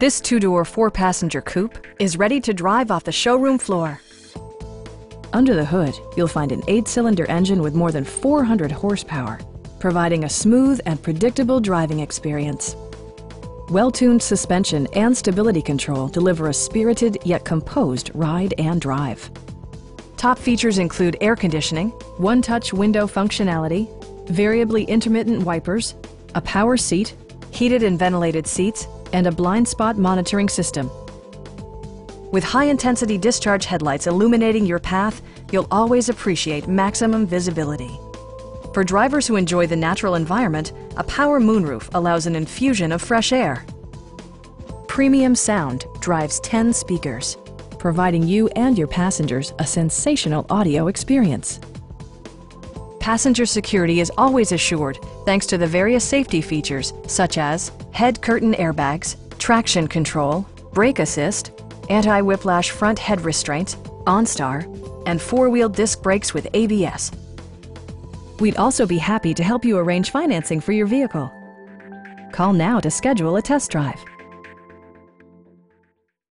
This two-door, four-passenger coupe is ready to drive off the showroom floor. Under the hood, you'll find an eight-cylinder engine with more than 400 horsepower, providing a smooth and predictable driving experience. Well-tuned suspension and stability control deliver a spirited yet composed ride and drive. Top features include air conditioning, one-touch window functionality, variably intermittent wipers, a power seat, heated and ventilated seats, and a blind spot monitoring system. With high-intensity discharge headlights illuminating your path, you'll always appreciate maximum visibility. For drivers who enjoy the natural environment, a power moonroof allows an infusion of fresh air. Premium sound drives 10 speakers, providing you and your passengers a sensational audio experience. Passenger security is always assured thanks to the various safety features such as head curtain airbags, traction control, brake assist, anti-whiplash front head restraints, OnStar, and four-wheel disc brakes with ABS. We'd also be happy to help you arrange financing for your vehicle. Call now to schedule a test drive.